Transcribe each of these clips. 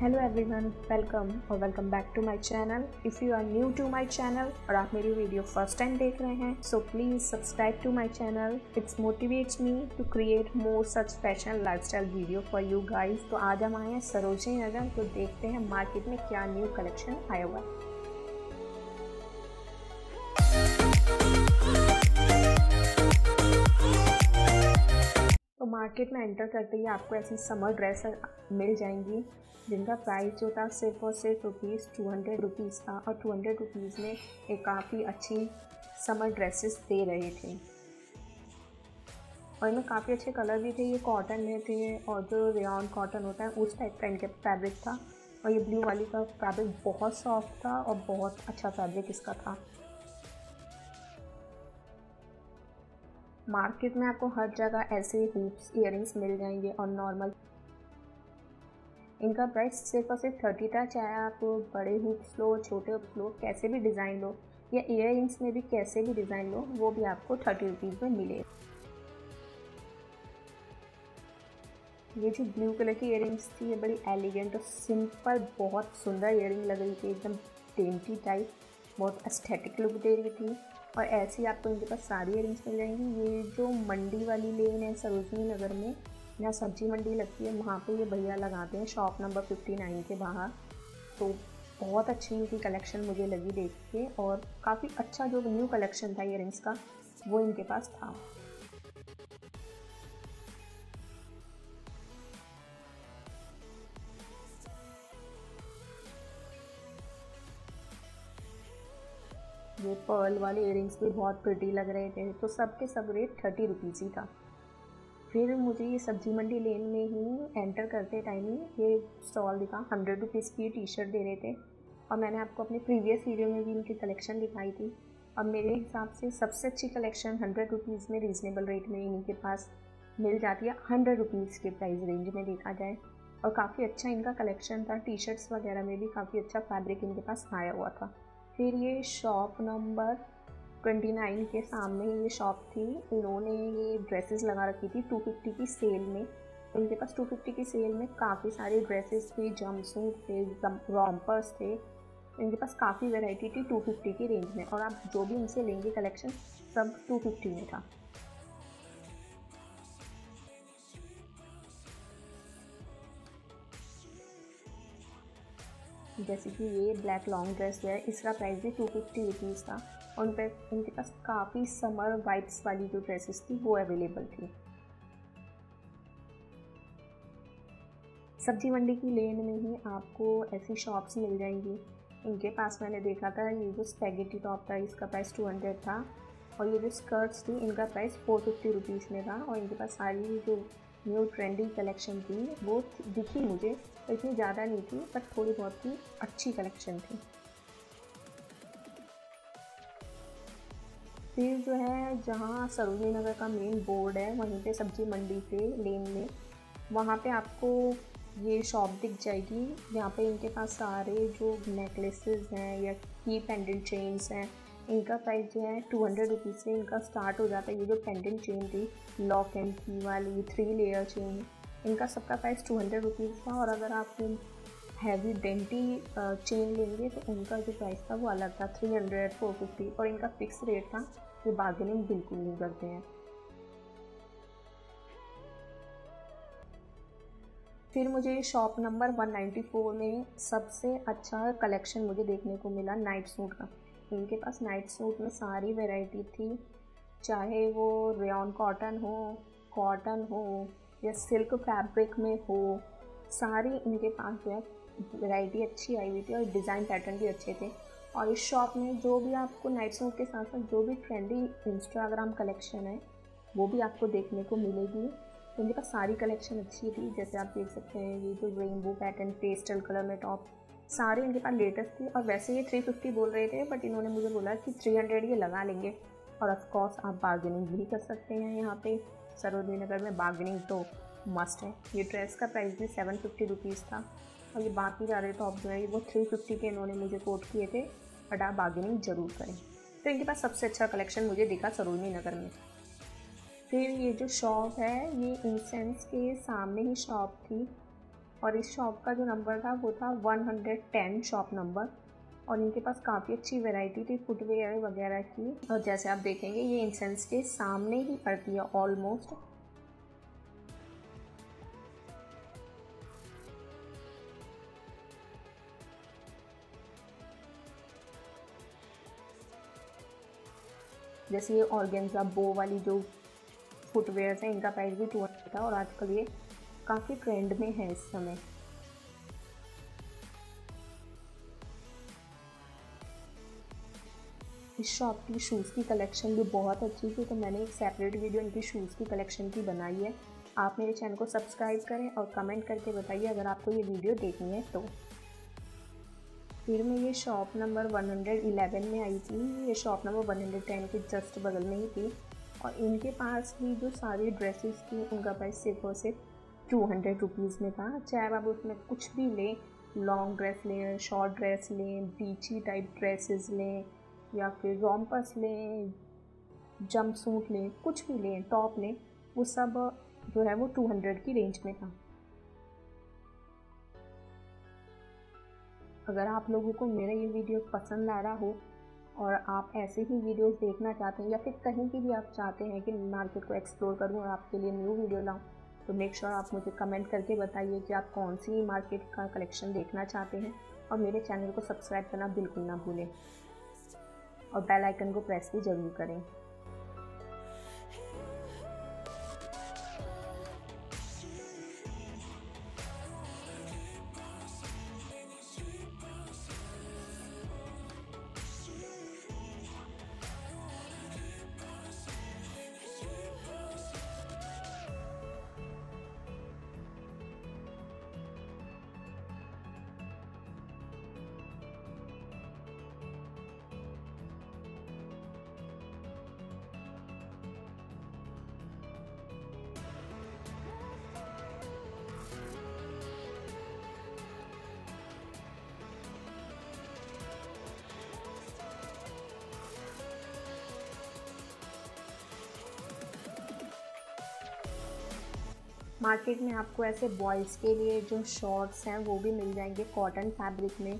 Hello everyone welcome और welcome back to my channel if you are new to my channel और आप मेरी video first time देख रहे हैं so please subscribe to my channel it's motivates me to create more such fashion lifestyle video for you guys तो आज हम आए हैं सरोजनी नगर तो देखते हैं मार्केट में क्या न्यू कलेक्शन आया हुआ है। तो मार्केट में एंटर करते ही आपको ऐसी समर ड्रेस मिल जाएँगी। जिनका प्राइस जो था सिर्फ़ और सिर्फ़ रुपीज़ टू हंड्रेड रुपीज़ था और टू हंड्रेड रुपीज़ में एक काफ़ी अच्छी समर ड्रेसेस दे रहे थे। और इनमें काफ़ी अच्छे कलर भी थे, ये कॉटन में थे और जो रेन कॉटन होता है उस टाइप का इनके फैब्रिक था। और ये ब्लू वाली का फैब्रिक बहुत सॉफ्ट था और बहुत अच्छा फैब्रिक इसका था। मार्केट में आपको हर जगह ऐसे हुप्स इयर मिल जाएँगे और नॉर्मल इनका प्राइस सिर्फ़ और सिर्फ़ थर्टी था, चाहे आप बड़े हुप्स लो छोटे हुप्स लो कैसे भी डिज़ाइन लो या इयर रिंग्स में भी कैसे भी डिज़ाइन लो वो भी आपको थर्टी रुपीज़ में मिले। ये जो ब्लू कलर की इयर थी, ये बड़ी एलिगेंट और सिंपल बहुत सुंदर इयर लग रही थी, एकदम टेंटी टाइप बहुत अस्थेटिक लुक दे रही थी। और ऐसी आपको इनके पास सारी इयर मिल जाएँगी। ये जो मंडी वाली लेन है, सरोजनी नगर में यहाँ सब्ज़ी मंडी लगती है, वहाँ पे ये भैया लगाते हैं शॉप नंबर फिफ्टी नाइन के बाहर। तो बहुत अच्छी इनकी कलेक्शन मुझे लगी देख के और काफ़ी अच्छा जो न्यू कलेक्शन था इयर का, वो इनके पास था। ये पर्ल वाले इयर भी बहुत प्रिटी लग रहे थे तो सबके सब रेट थर्टी रुपीज़ ही था। फिर मुझे ये सब्ज़ी मंडी लेन में ही एंटर करते टाइम ही ये स्टॉल दिखा हंड्रेड रुपीज़ की टी शर्ट दे रहे थे। और मैंने आपको अपने प्रीवियस वीडियो में भी इनकी कलेक्शन दिखाई थी। अब मेरे हिसाब से सबसे अच्छी कलेक्शन हंड्रेड रुपीज़ में रीज़नेबल रेट में इन्हीं के पास मिल जाती है। हंड्रेड रुपीज़ के प्राइस रेंज में देखा जाए। और काफ़ी अच्छा इनका कलेक्शन था। टी शर्ट्स वगैरह में भी काफ़ी अच्छा फैब्रिक इनके पास आया हुआ था। फिर ये शॉप नंबर ट्वेंटी नाइन के सामने ये शॉप थी। इन्होंने ये ड्रेसेस लगा रखी थी टू फिफ्टी की सेल में। इनके पास टू फिफ्टी की सेल में काफ़ी सारी ड्रेसेस थी जम्प सूट थे रॉम्पर्स थे। इनके पास काफ़ी वेराइटी थी टू फिफ्टी की रेंज में। और आप जो भी इनसे लेंगे कलेक्शन सब टू फिफ्टी में था। जैसे कि ये ब्लैक लॉन्ग ड्रेस है, इसका प्राइस भी टू फिफ्टी रुपीज़ था। उन पर उनके पास काफ़ी समर वाइब्स वाली जो ड्रेसेस थी, वो अवेलेबल थी। सब्ज़ी मंडी की लेन में ही आपको ऐसी शॉप्स मिल जाएँगी। इनके पास मैंने देखा था, ये जो स्पेगेटी टॉप था, इसका प्राइस टू हंड्रेड था और ये जो स्कर्ट्स थी, इनका प्राइस फोर फिफ्टी रुपीज़ में था और इनके पास सारी जो न्यू ट्रेंडिंग कलेक्शन थी, वो दिखी मुझे। इतनी ज़्यादा नहीं थी बट थोड़ी बहुत ही अच्छी कलेक्शन थी। फिर जो है, जहाँ सरोजनी नगर का मेन बोर्ड है, वहीं पे सब्ज़ी मंडी के लेन में। वहाँ पे आपको ये शॉप दिख जाएगी। यहाँ पे इनके पास सारे जो नेकलेसेस हैं या की पेंडेंट चेन्स हैं, इनका प्राइस जो है टू हंड्रेड रुपीज़ से इनका स्टार्ट हो जाता है। ये जो पेंडेंट चेन थी लॉक एंड की वाली थ्री लेयर चेन इनका सबका प्राइस टू हंड्रेड रुपीज़ था। और अगर आप हैवी डेंटी चेन लेंगे तो उनका जो प्राइस था वो अलग था थ्री हंड्रेड फोर फिफ्टी और इनका फिक्स रेट था ये बार्गेनिंग बिल्कुल नहीं करते हैं। फिर मुझे शॉप नंबर 194 में सबसे अच्छा कलेक्शन मुझे देखने को मिला नाइट सूट का। इनके पास नाइट सूट में सारी वैरायटी थी, चाहे वो रेन कॉटन हो कॉटन हो, या सिल्क फैब्रिक में हो, सारी इनके पास जो है वैरायटी अच्छी आई हुई थी और डिज़ाइन पैटर्न भी अच्छे थे। और इस शॉप में जो भी आपको नाइट सूट के साथ साथ जो भी ट्रेंडी इंस्टाग्राम कलेक्शन है, वो भी आपको देखने को मिलेगी। इनके पास सारी कलेक्शन अच्छी थी, जैसे आप देख सकते हैं, ये जो रेनबो पैटर्न पेस्टल कलर में टॉप सारे इनके पास लेटेस्ट थी। और वैसे ये 350 बोल रहे थे बट इन्होंने मुझे बोला कि 300 ये लगा लेंगे। और ऑफकोर्स आप बार्गेनिंग भी कर सकते हैं यहाँ पे। सरोजनी नगर में बार्गेनिंग तो मस्ट है। ये ड्रेस का प्राइस भी सेवन फिफ्टी रुपीज़ था। और ये बाकी सारे टॉप जो है, वो थ्री फिफ्टी के इन्होंने मुझे कोट किए थे बट आप बार्गेनिंग ज़रूर करें। तो इनके पास सबसे अच्छा कलेक्शन मुझे दिखा सरोजनी नगर में। फिर ये जो शॉप है, ये इंसेंस के सामने ही शॉप थी, और इस शॉप का जो नंबर था, वो था 110 शॉप नंबर और इनके पास काफ़ी अच्छी वैरायटी थी फुटवेयर वगैरह की। और जैसे आप देखेंगे, ये इंसेंस के सामने ही पड़ती है ऑलमोस्ट जैसे ये ऑर्गेन्जा बो वाली जो फुटवेयर हैं, इनका प्राइस भी टू हंड्रेड था और आजकल ये काफ़ी ट्रेंड में है इस समय। इस शॉप की शूज़ की कलेक्शन भी बहुत अच्छी थी तो मैंने एक सेपरेट वीडियो इनकी शूज़ की कलेक्शन की बनाई है। आप मेरे चैनल को सब्सक्राइब करें और कमेंट करके बताइए अगर आपको ये वीडियो देखनी है तो। फिर मैं ये शॉप नंबर 111 में आई थी। ये शॉप नंबर 110 के जस्ट बगल में ही थी। और इनके पास भी जो सारी ड्रेसेस थी, उनका प्राइस सिर्फ़ और सिर्फ़ टू हंड्रेड रुपीज़ में था। चाहे आप उसमें कुछ भी लें लॉन्ग ड्रेस लें शॉर्ट ड्रेस लें बीची टाइप ड्रेसेस लें, या फिर रोम्पस लें जंप सूट लें, कुछ भी लें टॉप लें, वो सब जो है वो टू हंड्रेड की रेंज में था। अगर आप लोगों को मेरा ये वीडियो पसंद आ रहा हो और आप ऐसे ही वीडियोस देखना चाहते हैं या फिर कहीं की भी आप चाहते हैं कि मार्केट को एक्सप्लोर करूँ और आपके लिए न्यू वीडियो लाऊं तो मेक श्योर sure आप मुझे कमेंट करके बताइए कि आप कौन सी मार्केट का कलेक्शन देखना चाहते हैं और मेरे चैनल को सब्सक्राइब करना बिल्कुल ना भूलें और बेल आइकन को प्रेस भी ज़रूर करें। मार्केट में आपको ऐसे बॉयज़ के लिए जो शॉर्ट्स हैं, वो भी मिल जाएँगे कॉटन फैब्रिक में।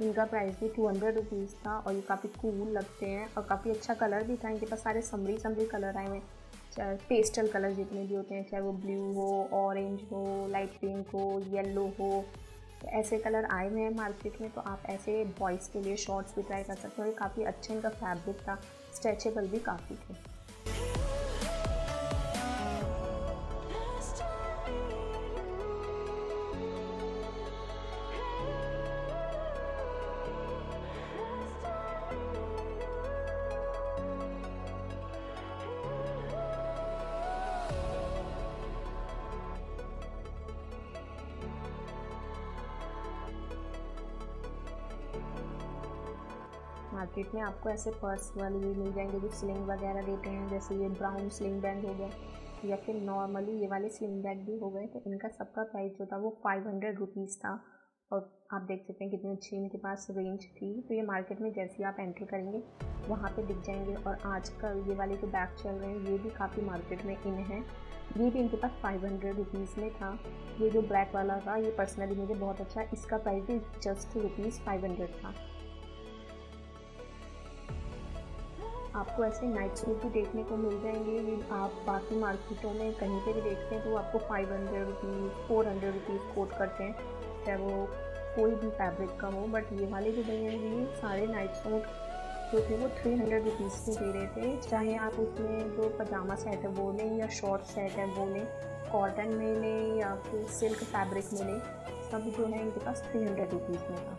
इनका प्राइस भी टू हंड्रेड रुपीज़ था और ये काफ़ी कूल लगते हैं और काफ़ी अच्छा कलर भी था। इनके पास सारे समरी समरी कलर आए हुए हैं, चाहे पेस्टल कलर जितने भी होते हैं, चाहे वो ब्लू हो, ऑरेंज हो, लाइट पिंक हो, येलो हो तो ऐसे कलर आए हुए हैं मार्केट में तो आप ऐसे बॉयज़ के लिए शॉर्ट्स भी ट्राई कर सकते हो। ये काफ़ी अच्छा इनका फैब्रिक था, स्ट्रेचेबल भी काफ़ी थे। मार्केट में आपको ऐसे पर्स वाले भी मिल जाएँगे जो स्लिंग वगैरह देते हैं, जैसे ये ब्राउन स्लिंग बैग हो गया, या फिर नॉर्मली ये वाले स्लिंग बैग भी हो गए तो इनका सबका प्राइस जो था वो फाइव हंड्रेड रुपीज़ था। और आप देख सकते हैं कितनी अच्छी इनके पास रेंज थी। तो ये मार्केट में जैसे ही आप एंटर करेंगे, वहाँ पे दिख जाएँगे। और आजकल ये वाले जो बैग चल रहे हैं, ये भी काफ़ी मार्केट में इन हैं। ये भी इनके पास फाइव हंड्रेड रुपीज़ में था। ये जो ब्लैक वाला था, ये पर्सनली मुझे बहुत अच्छा इसका प्राइस भी जस्ट रुपीज़ फाइव हंड्रेड था। आपको ऐसे नाइट सूट भी देखने को मिल जाएँगे। ये आप बाकी मार्केटों में कहीं पे भी देखते हैं तो आपको five hundred rupees four hundred rupees quote करते हैं, चाहे वो कोई भी फैब्रिक का हो। बट ये वाले जो भैया ये सारे नाइट सूट जो थे वो थ्री हंड्रेड रुपीज़ के दे रहे थे। चाहे आप उसमें जो पजामा सेट है वो लें या शॉर्ट सेट है वो लें कॉटन में लें या फिर सिल्क फैब्रिक में लें, सब जो है इनके पास थ्री हंड्रेड रुपीज़ में था।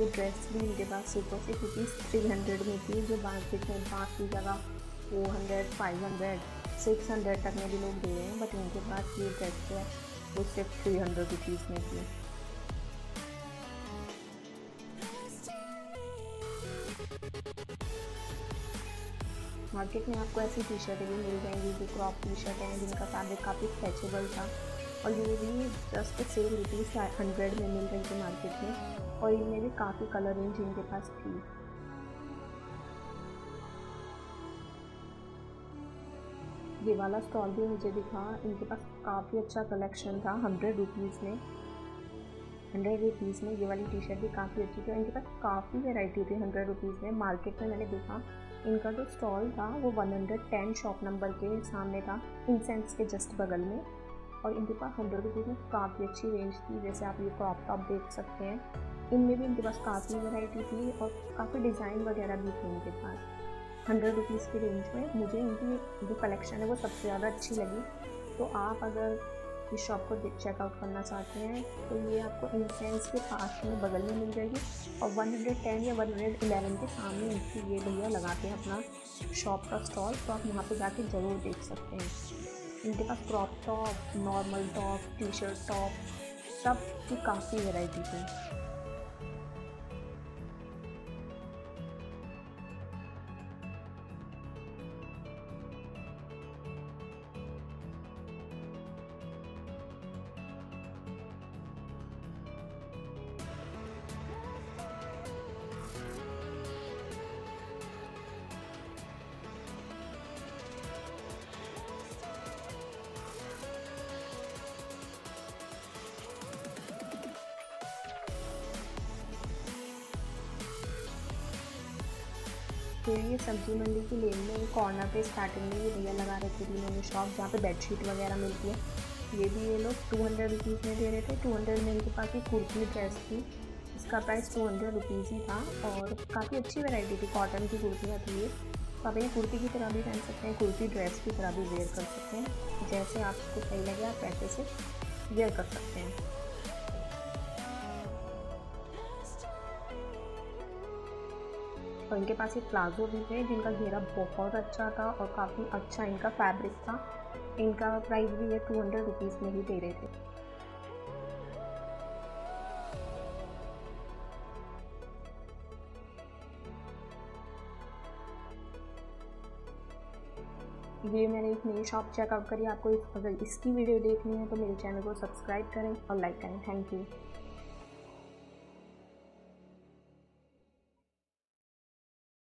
ये ड्रेस भी इनके पास और सिर्फ़ रुपीज़ थ्री हंड्रेड में थी, जो मार्केट में बाकी जगह four hundred five hundred six hundred तक में भी लोग दे रहे हैं बट इनके पास ये ड्रेस है, वो सिर्फ़ थ्री हंड्रेड रुपीज़ में थी। मार्केट में आपको ऐसी टी शर्टें भी मिल जाएँगी, जो क्रॉप टी शर्ट हैं, जिनका फैब्रिक काफ़ी स्ट्रेचेबल था, और ये भी जस्ट सेम रुपीज़ हंड्रेड में मिल रही थी मार्केट में। और इनमें भी काफ़ी कलर रेंज इनके पास थी। ये वाला स्टॉल भी मुझे दिखा। इनके पास काफ़ी अच्छा कलेक्शन था हंड्रेड रुपीज़ में। हंड्रेड रुपीज़ में ये वाली टी शर्ट भी काफ़ी अच्छी थी इनके पास काफ़ी वेराइटी थी हंड्रेड रुपीज़ में। मार्केट में मैंने देखा, इनका जो स्टॉल था वो 110 शॉप नंबर के सामने था इंसेंस के जस्ट बगल में। और इनके पास हंड्रेड रुपीज़ में काफ़ी अच्छी रेंज थी, जैसे आप ये क्रॉप टॉप देख सकते हैं। इनमें भी इनके पास काफ़ी वैरायटी थी और काफ़ी डिज़ाइन वगैरह भी थे इनके पास। हंड्रेड रुपीज़ की रेंज में मुझे इनकी जो कलेक्शन है वो सबसे ज़्यादा अच्छी लगी। तो आप अगर इस शॉप को चेकआउट करना चाहते हैं तो ये आपको इंसेंस के पास में बगल में मिल जाएगी और 110 या 111 के सामने इनकी ये भैया लगाते हैं अपना शॉप का स्टॉल तो आप वहाँ पे जाके ज़रूर देख सकते हैं। इनके पास crop top normal top T shirt top सब की काफ़ी वेराइटी थी। फिर ये सब्ज़ी मंडी की लेन में कॉर्नर पे स्टार्टिंग में ये भैया लगा रखी थी इन्होंने शॉप जहाँ पे बेडशीट वगैरह मिलती है, ये भी ये लोग टू हंड्रेड रुपीज़ में दे रहे थे। टू हंड्रेड में इनके पास एक कुर्ती ड्रेस थी, इसका प्राइस टू हंड्रेड रुपीज़ ही था और काफ़ी अच्छी वैरायटी थी। कॉटन की कुर्तियाँ थी ये तो आप ये कुर्ती की तरह भी पहन सकते हैं, कुर्ती ड्रेस की तरह भी वेयर कर सकते हैं। जैसे आपको सही लगे आप वैसे से वेयर कर सकते हैं। और इनके पास एक प्लाजो भी थे, जिनका घेरा बहुत अच्छा था और काफ़ी अच्छा इनका फैब्रिक था। इनका प्राइस भी ये टू हंड्रेड रुपीज़ में ही दे रहे थे। ये मैंने एक नई शॉप चेकआउट करी, आपको अगर इसकी वीडियो देखनी है तो मेरे चैनल को सब्सक्राइब करें और लाइक करें। Thank you